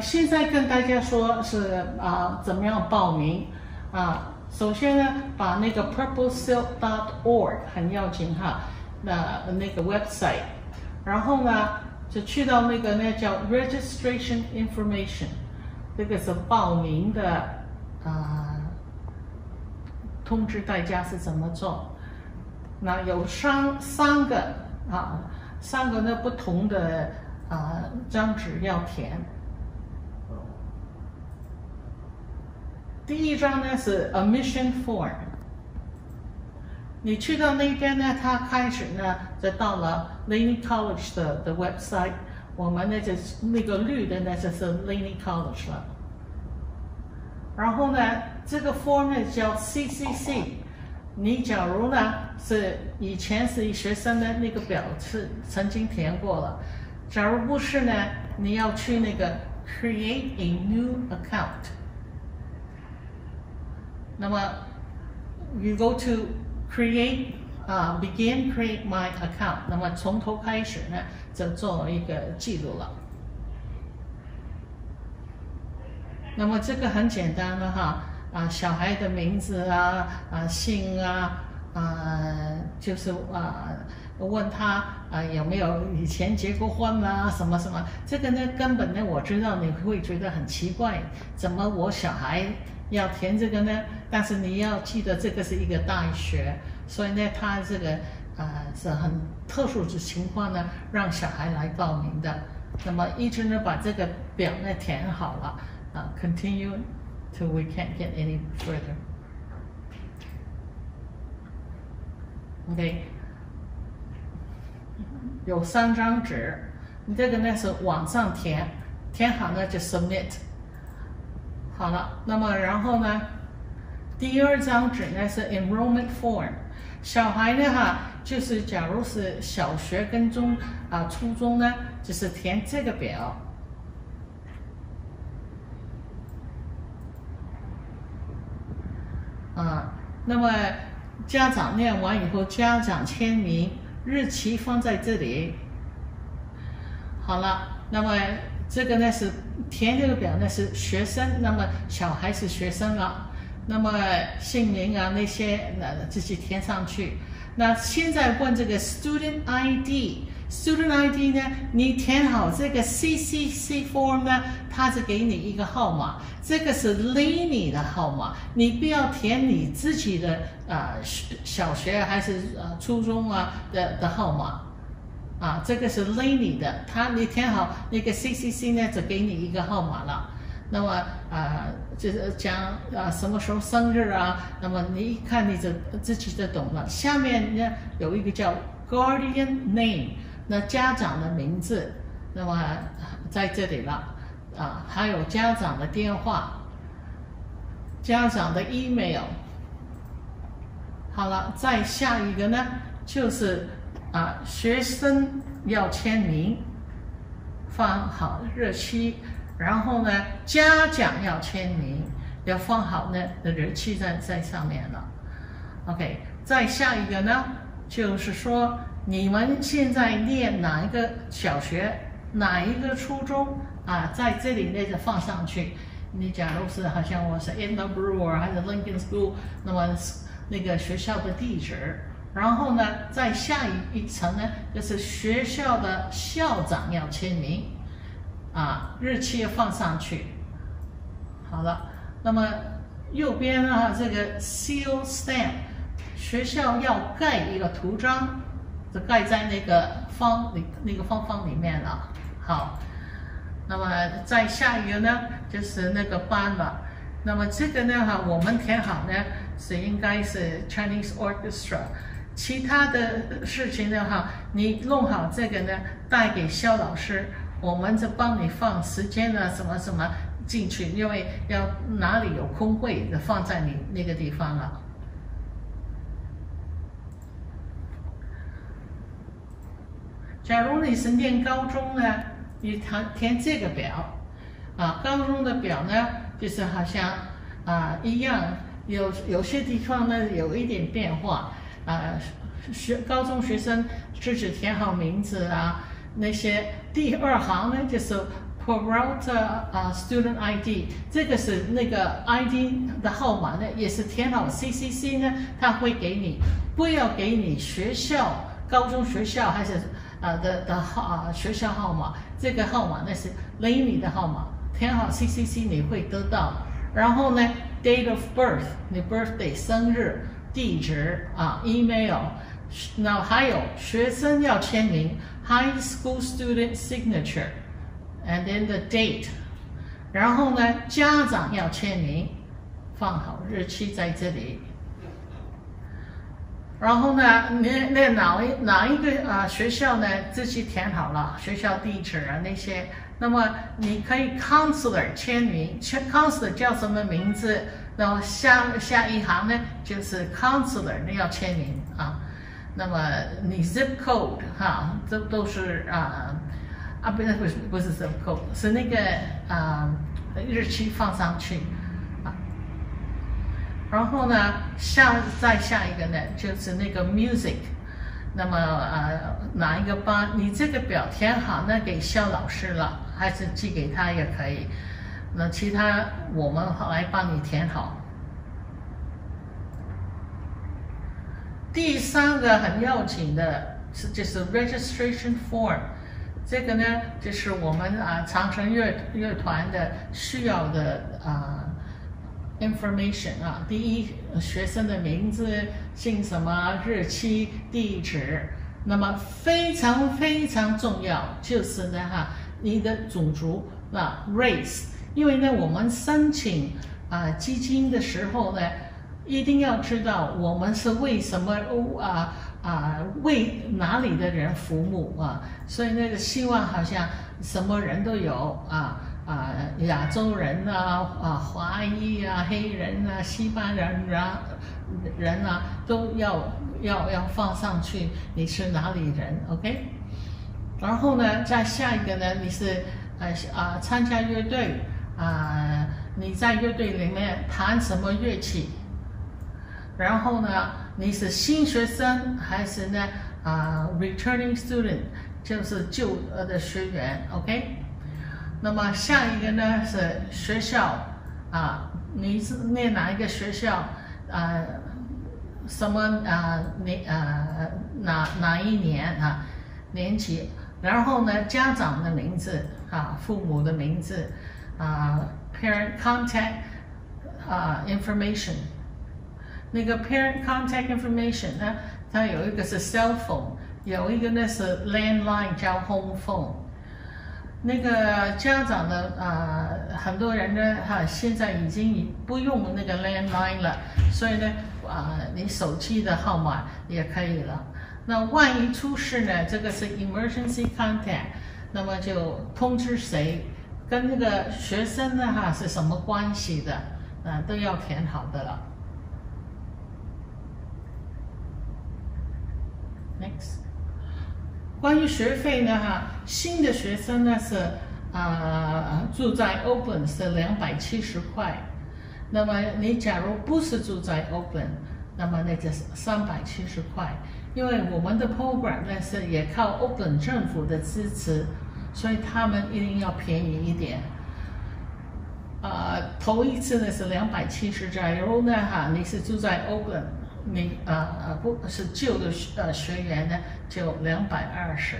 现在跟大家说是啊，怎么样报名啊？首先呢，把那个 purplesilk.org 很要紧哈，那那个 website，然后呢，就去到那个那叫 registration information，这个是报名的啊，通知大家是怎么做。那有三三个啊，三个呢不同的啊张纸要填。第一张呢是 admission form，你去到那边呢，他开始呢就到了 Laney College 的的 website，我们呢就那个绿的呢就是 Laney College 了。然后呢，这个 form 呢叫 CCC，你假如呢是以前是学生的那个表是曾经填过了，假如不是呢，你要去那个 create a new account。那么，you go to create 啊，begin create my account。那么从头开始呢，就做一个记录了。那么这个很简单的哈，啊，小孩的名字啊，啊，姓啊，啊，就是啊，问他啊有没有以前结过婚啊，什么什么。这个呢，根本呢，我知道你会觉得很奇怪，怎么我小孩？要填这个呢，但是你要记得这个是一个大学，所以呢，他这个啊是很特殊的情况呢，让小孩来报名的。那么一直呢把这个表呢填好了啊，continue till we can't get any further。OK，有三张纸，你这个呢是往上填，填好了就 submit。好了，那么然后呢？第二张纸呢是 enrollment form。小孩呢哈，就是假如是小学跟中啊初中呢，就是填这个表。啊，那么家长念完以后，家长签名，日期放在这里。好了，那么。这个呢是填这个表呢是学生，那么小孩是学生了，那么姓名啊那些那自己填上去。那现在问这个 student ID，student ID 呢，你填好这个 CCC form 呢，它是给你一个号码，这个是 Lenny 的号码，你不要填你自己的啊小学还是呃初中啊的的号码。啊，这个是 Lenny 的，他你填好那个 CCC 呢，就给你一个号码了。那么啊，就是讲啊什么时候生日啊，那么你一看你就自己就懂了。下面呢有一个叫 Guardian Name，那家长的名字，那么在这里了啊，还有家长的电话，家长的 email。好了，再下一个呢就是。啊，学生要签名，放好日期，然后呢，家长要签名，要放好呢的日期在在上面了。OK，再下一个呢，就是说你们现在念哪一个小学，哪一个初中啊，在这里呢就放上去。你假如是好像我是 i n the Brewer 还是 Lincoln School，那么那个学校的地址。然后呢，在下一一层呢，就是学校的校长要签名，啊，日期放上去。好了，那么右边呢，这个 seal stamp，学校要盖一个图章，就盖在那个方里那个方方里面了。好，那么再下一个呢，就是那个班了。那么这个呢，哈，我们填好呢，是应该是 Chinese Orchestra。其他的事情的话，你弄好这个呢，带给肖老师，我们就帮你放时间啊，什么什么进去，因为要哪里有空位就放在你那个地方了。假如你是念高中呢，你填填这个表，啊，高中的表呢，就是好像啊一样，有有些地方呢有一点变化。啊，学高中学生自己填好名字啊，那些第二行呢就是 Peralta 啊，Student ID，这个是那个 ID 的号码呢，也是填好 CCC 呢，他会给你，不要给你学校、高中学校还是呃的的号啊学校号码，这个号码那是 Lamy 的号码，填好 CCC 你会得到。然后呢，Date of birth，你 birthday 生日、地址啊，email，那还有学生要签名，High school student signature。and then the date，然后呢，家长要签名，放好日期在这里。然后呢，那那哪一哪一个啊学校呢？自己填好了学校地址啊那些。那么你可以 counselor 签名，签 counselor 叫什么名字？然后下下一行呢就是 counselor 你要签名。那么你 zip code 哈，这都是啊。啊，不是不是不是 zip code，是那个啊日期放上去啊。然后呢，下再下一个呢，就是那个 music。那么啊，哪一个班？你这个表填好，那给肖老师了，还是寄给他也可以。那其他我们来帮你填好。第三个很要紧的是，就是 registration form。这个呢，就是我们啊长城乐乐团的需要的啊 information 啊。第一，学生的名字、姓什么、日期、地址。那么非常非常重要就是呢哈，你的种族啊 race。因为呢，我们申请啊基金的时候呢，一定要知道我们是为什么啊。啊，为哪里的人服务啊？所以那个希望好像什么人都有啊啊，亚洲人啊啊，华裔啊，黑人啊，西班牙人啊，人啊，都要要要放上去。你是哪里人？OK？然后呢，再下一个呢，你是呃啊参加乐队啊，你在乐队里面弹什么乐器？然后呢？你是新学生还是呢？啊，returning student 就是旧呃的学员，OK。那么下一个呢是学校啊，你是念哪一个学校啊？什么啊？你啊哪哪一年啊？年级？然后呢，家长的名字啊，父母的名字啊，parent contact 啊，information。那个 parent contact information 呢，它有一个是 cell phone，有一个呢是 landline 叫 home phone。那个家长的啊，很多人呢哈，现在已经不用那个 landline 了，所以呢啊，你手机的号码也可以了。那万一出事呢，这个是 emergency contact，那么就通知谁，跟那个学生呢哈是什么关系的，啊都要填好的了。Next，关于学费呢？哈，新的学生呢是啊住在 Open 是两百七十块。那么你假如不是住在 Open，那么那就是三百七十块。因为我们的 program 呢是也靠 Open 政府的支持，所以他们一定要便宜一点。啊，头一次呢是两百七十，假如呢哈你是住在 Open。你啊啊不是旧的学呃学员呢，就两百二十。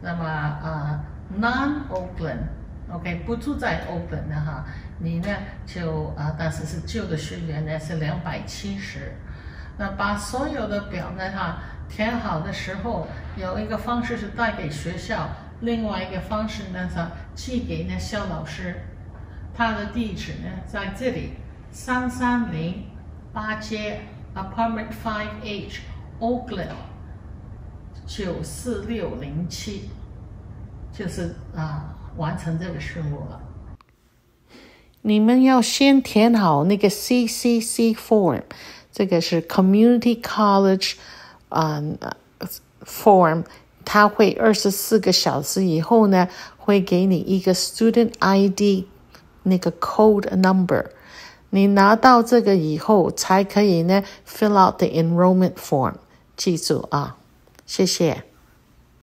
那么啊，non open，OK，不住在 open 的哈，你呢就啊，但是是旧的学员呢是两百七十。那把所有的表呢哈填好的时候，有一个方式是带给学校，另外一个方式呢是寄给那肖老师，他的地址呢在这里，三三零八街。Apartment Five H, Oakland，九四六零七，就是啊，完成这个任务了。你们要先填好那个 CCC form，这个是 Community College 啊 form，它会二十四个小时以后呢，会给你一个 Student ID 那个 code number。你拿到这个以后，才可以呢，fill out the enrollment form。记住啊，谢谢。